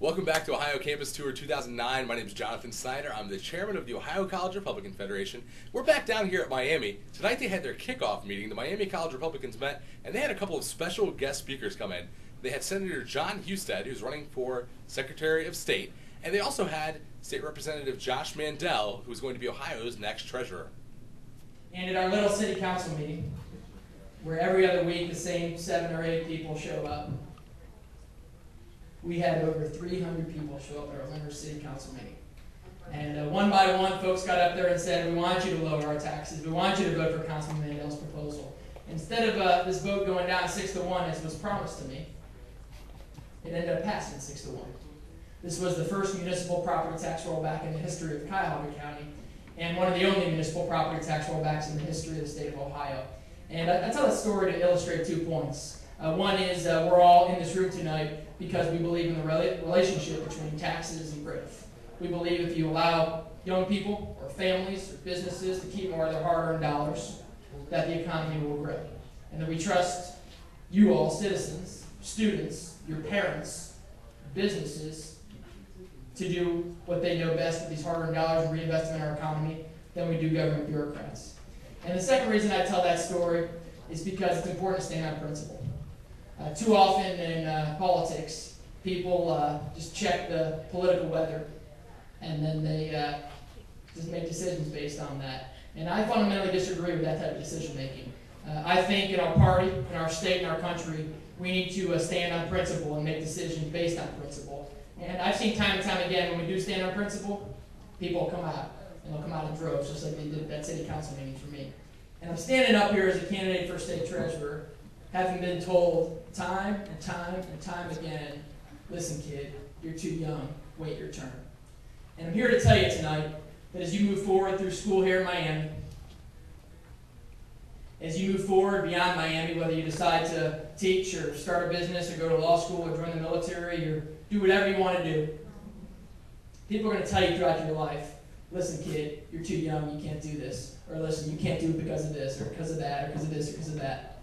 Welcome back to Ohio Campus Tour 2009. My name is Jonathan Snyder. I'm the chairman of the Ohio College Republican Federation. We're back down here at Miami. Tonight they had their kickoff meeting. The Miami College Republicans met, and they had a couple of special guest speakers come in. They had Senator Jon Husted, who's running for Secretary of State, and they also had State Representative Josh Mandel, who's going to be Ohio's next treasurer. And at our little city council meeting, where every other week the same seven or eight people show up, we had over 300 people show up at our Lyndhurst City Council meeting. And uh, one by one, folks got up there and said, we want you to lower our taxes. We want you to vote for Councilman Mandel's proposal. Instead of uh, this vote going down six to one, as was promised to me, it ended up passing six to one. This was the first municipal property tax rollback in the history of Cuyahoga County, and one of the only municipal property tax rollbacks in the history of the state of Ohio. And I, I tell that story to illustrate two points. Uh, one is uh, we're all in this room tonight because we believe in the rela- relationship between taxes and growth. We believe if you allow young people or families or businesses to keep more of their hard-earned dollars, that the economy will grow. And that we trust you all, citizens, students, your parents, businesses, to do what they know best with these hard-earned dollars and reinvest them in our economy than we do government bureaucrats. And the second reason I tell that story is because it's important to stand on principle. Uh, too often in uh, politics, people uh, just check the political weather and then they uh, just make decisions based on that. And I fundamentally disagree with that type of decision making. Uh, I think in our party, in our state, in our country, we need to uh, stand on principle and make decisions based on principle. And I've seen time and time again when we do stand on principle, people come out and they'll come out in droves, just like they did at that city council meeting for me. And I'm standing up here as a candidate for state treasurer, having been told time and time and time again, listen, kid, you're too young, wait your turn. And I'm here to tell you tonight that as you move forward through school here in Miami, as you move forward beyond Miami, whether you decide to teach or start a business or go to law school or join the military or do whatever you want to do, people are going to tell you throughout your life, listen, kid, you're too young, you can't do this. Or listen, you can't do it because of this, or because of that, or because of this, or because of that.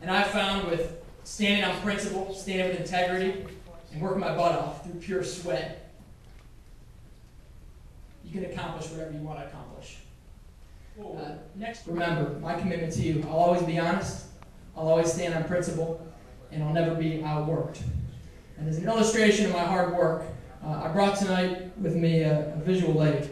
And I've found with standing on principle, standing with integrity, and working my butt off through pure sweat, you can accomplish whatever you want to accomplish. Uh, next, remember my commitment to you. I'll always be honest. I'll always stand on principle, and I'll never be outworked. And as an illustration of my hard work, uh, I brought tonight with me a, a visual aid.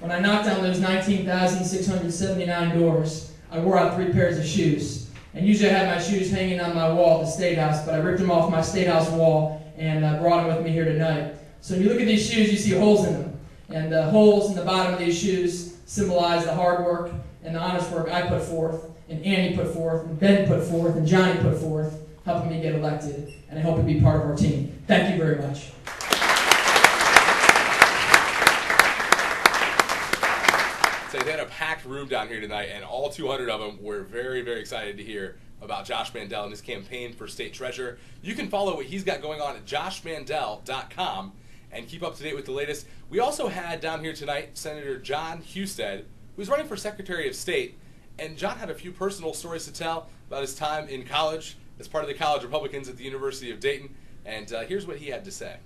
When I knocked on those 19,679 doors, I wore out three pairs of shoes. And usually I had my shoes hanging on my wall at the State House, but I ripped them off my State House wall and uh, brought them with me here tonight. So when you look at these shoes, you see holes in them. And the holes in the bottom of these shoes symbolize the hard work and the honest work I put forth, and Annie put forth, and Ben put forth, and Johnny put forth, helping me get elected. And I hope to be part of our team. Thank you very much. They had a packed room down here tonight, and all 200 of them were very, very excited to hear about Josh Mandel and his campaign for state treasurer. You can follow what he's got going on at joshmandel.com and keep up to date with the latest. We also had down here tonight Senator Jon Husted, who's running for Secretary of State. And Jon had a few personal stories to tell about his time in college as part of the College Republicans at the University of Dayton. And uh, here's what he had to say.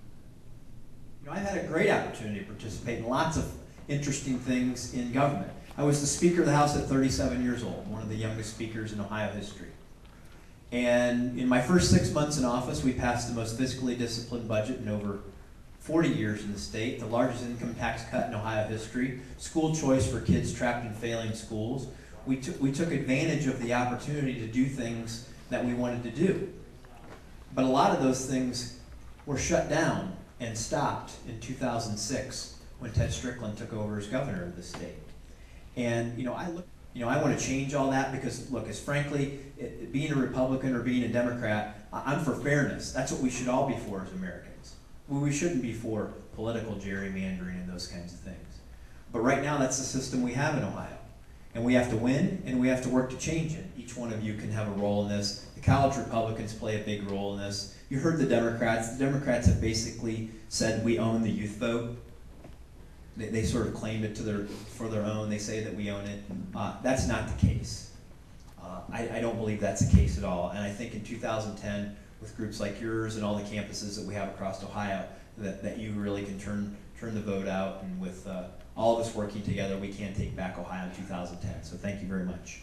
You know, I've had a great opportunity to participate in lots of interesting things in government. I was the Speaker of the House at 37 years old, one of the youngest speakers in Ohio history. And in my first six months in office, we passed the most fiscally disciplined budget in over 40 years in the state, the largest income tax cut in Ohio history, school choice for kids trapped in failing schools. We, took we took advantage of the opportunity to do things that we wanted to do. But a lot of those things were shut down and stopped in 2006 when Ted Strickland took over as governor of the state. And you know, I look, you know, I want to change all that because look, as frankly, it, being a Republican or being a Democrat, I'm for fairness. That's what we should all be for as Americans. We shouldn't be for political gerrymandering and those kinds of things. But right now, that's the system we have in Ohio. And we have to win, and we have to work to change it. Each one of you can have a role in this. The college Republicans play a big role in this. You heard the Democrats. The Democrats have basically said we own the youth vote they, they sort of claim it to their, for their own. They say that we own it. Uh, that's not the case. Uh, I, I don't believe that's the case at all. And I think in 2010, with groups like yours and all the campuses that we have across Ohio that, that you really can turn turn the vote out. And with uh, all of us working together, we can take back Ohio 2010. So thank you very much.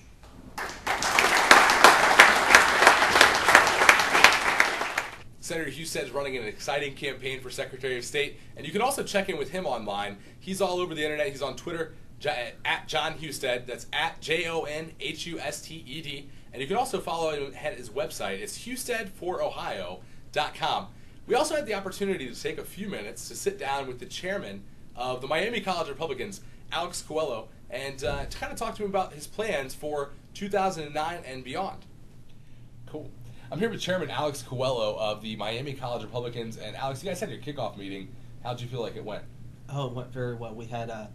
Senator Husted is running an exciting campaign for Secretary of State, and you can also check in with him online. He's all over the internet. He's on Twitter at Jon Husted. That's at J O N H U S T E D. And you can also follow him at his website. It's hustedforohio.com. We also had the opportunity to take a few minutes to sit down with the chairman of the Miami College Republicans, Alex Coelho, and uh, to kind of talk to him about his plans for 2009 and beyond. Cool. I'm here with Chairman Alex Coelho of the Miami College Republicans. And Alex, you guys had your kickoff meeting. How'd you feel like it went? Oh, it went very well. We had uh,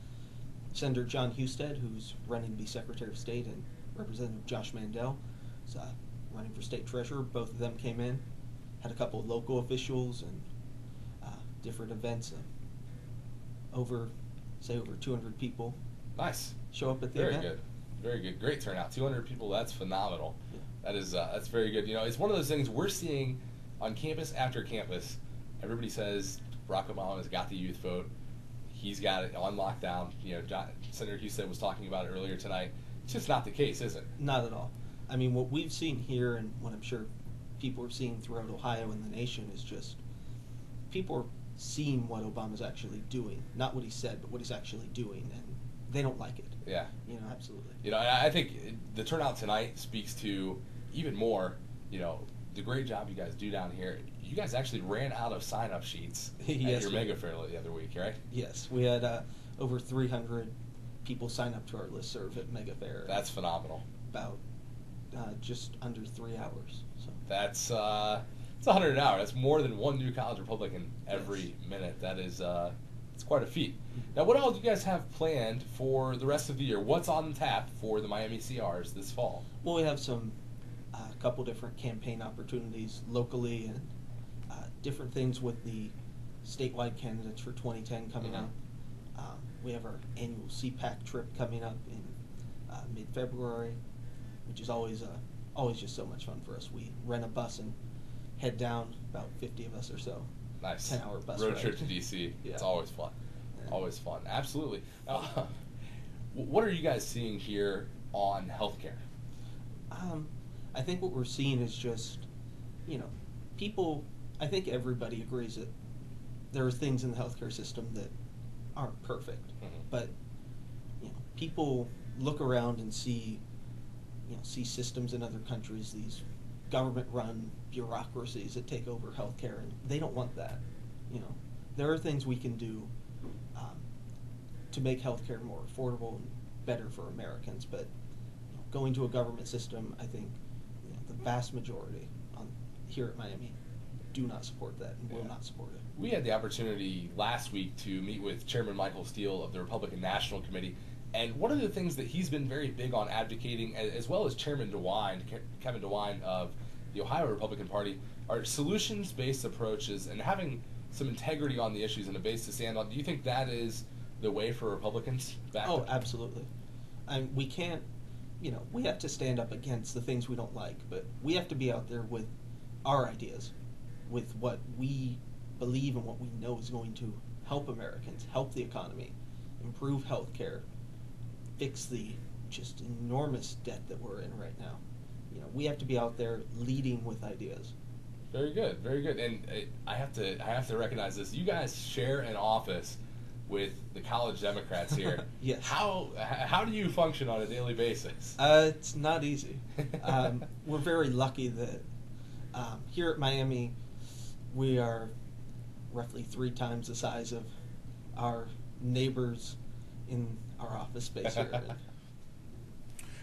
Senator Jon Husted, who's running to be Secretary of State, and Representative Josh Mandel, who's uh, running for State Treasurer. Both of them came in. Had a couple of local officials and uh, different events. Over, say, over 200 people. Nice. Show up at the very event. Very good. Very good. Great turnout. 200 people. That's phenomenal. That is uh, that's very good. You know, it's one of those things we're seeing on campus after campus. Everybody says Barack Obama has got the youth vote. He's got it on lockdown. You know, Jon, Senator Husted was talking about it earlier tonight. It's just not the case, is it? Not at all. I mean, what we've seen here, and what I'm sure people are seeing throughout Ohio and the nation, is just people are seeing what Obama's actually doing. Not what he said, but what he's actually doing, and they don't like it. Yeah. You know, absolutely. You know, I think the turnout tonight speaks to even more, you know, the great job you guys do down here. You guys actually ran out of sign up sheets yes, at your mega fair the other week, right? Yes. We had uh, over 300 people sign up to our list serve at mega fair. That's phenomenal. About uh, just under three hours. So That's uh, it's 100 an hour. That's more than one new college Republican every yes. minute. That is uh, it's quite a feat. Now, what else do you guys have planned for the rest of the year? What's on tap for the Miami CRs this fall? Well, we have some a uh, couple different campaign opportunities locally and uh, different things with the statewide candidates for 2010 coming mm-hmm. up. Um, we have our annual CPAC trip coming up in uh, mid-February, which is always uh, always just so much fun for us. We rent a bus and head down, about 50 of us or so, Nice. 10 hour bus Road ride. trip to DC. yeah. It's always fun. Yeah. Always fun. Absolutely. Uh, what are you guys seeing here on healthcare? Um, I think what we're seeing is just, you know, people, I think everybody agrees that there are things in the healthcare system that aren't perfect. Mm-hmm. But, you know, people look around and see, you know, see systems in other countries, these government-run bureaucracies that take over healthcare, and they don't want that. You know, there are things we can do um, to make healthcare more affordable and better for Americans, but you know, going to a government system, I think you know, the vast majority on, here at Miami do not support that and will Yeah. not support it. We had the opportunity last week to meet with Chairman Michael Steele of the Republican National Committee. And one of the things that he's been very big on advocating, as well as Chairman DeWine, Kevin DeWine of the Ohio Republican Party, are solutions based approaches and having some integrity on the issues and a base to stand on. Do you think that is the way for Republicans back? Oh, absolutely. I we can't, you know, we have to stand up against the things we don't like, but we have to be out there with our ideas, with what we believe and what we know is going to help Americans, help the economy, improve health care, fix the just enormous debt that we're in right now. You know, we have to be out there leading with ideas. Very good, very good. And uh, I have to, I have to recognize this. You guys share an office with the college Democrats here. Yes. How how do you function on a daily basis? Uh, it's not easy. Um, we're very lucky that um, here at Miami, we are roughly three times the size of our neighbors in our office space here.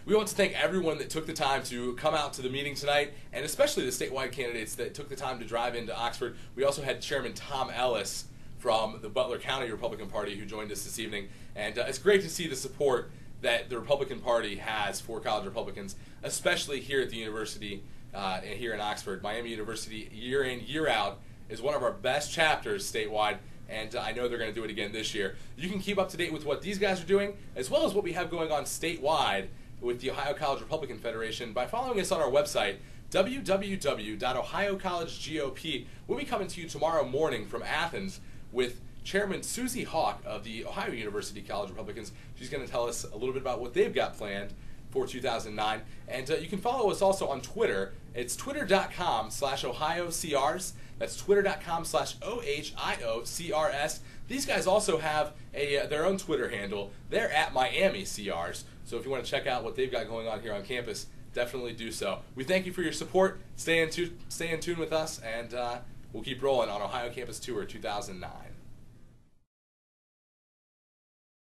We want to thank everyone that took the time to come out to the meeting tonight, and especially the statewide candidates that took the time to drive into Oxford. We also had Chairman Tom Ellis from the Butler County Republican Party who joined us this evening, and uh, it's great to see the support that the Republican Party has for college Republicans, especially here at the university uh, here in Oxford. Miami University, year in, year out, is one of our best chapters statewide, and uh, I know they're going to do it again this year. You can keep up to date with what these guys are doing, as well as what we have going on statewide with the Ohio College Republican Federation by following us on our website, www.ohiocollegegop. We'll be coming to you tomorrow morning from Athens with Chairman Susie Hawk of the Ohio University College Republicans. She's going to tell us a little bit about what they've got planned for 2009. And uh, you can follow us also on Twitter. It's twitter.com slash OhioCRs. That's twitter.com slash O-H-I-O-C-R-S. These guys also have a, uh, their own Twitter handle. They're at Miami CRs. So if you want to check out what they've got going on here on campus, definitely do so. We thank you for your support. Stay in, tu- stay in tune with us, and uh, we'll keep rolling on Ohio Campus Tour 2009.